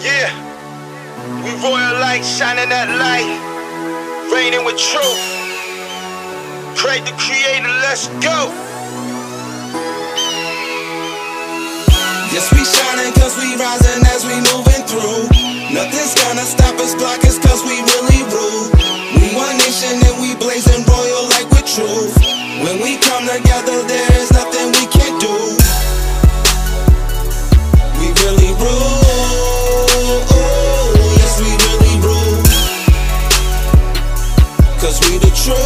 Yeah, we royal light, shining that light, reigning with truth. Craig the Creator, let's go. Yes, we shining cause we rising as we moving through. Nothing's gonna stop us, block us cause we really rule. We one nation and we blazing royal like with truth. When we come together, there is nothing we can't Cause we the truth.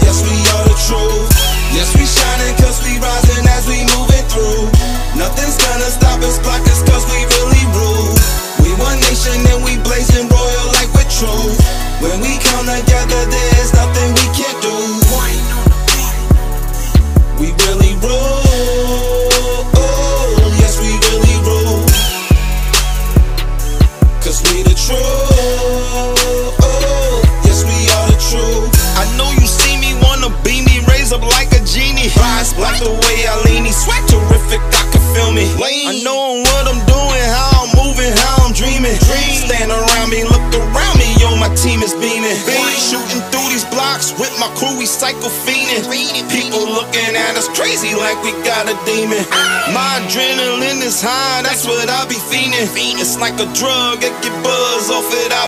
Yes, we are the truth. Yes, we shining cause we rising as we moving through. Nothing's gonna stop us, block us cause we really rule. We one nation and we blazing royal like with truth. When we come together, there's nothing we can't do. We really rule. Yes, we really rule. Cause we the truth. The way I lean, he sweat terrific, I can feel me. I know what I'm doing, how I'm moving, how I'm dreaming. Stand around me, look around me, yo, my team is beaming. Shooting through these blocks with my crew, we cycle fiending. People looking at us crazy like we got a demon. My adrenaline is high, that's what I be fiending. It's like a drug, it get buzz off it. I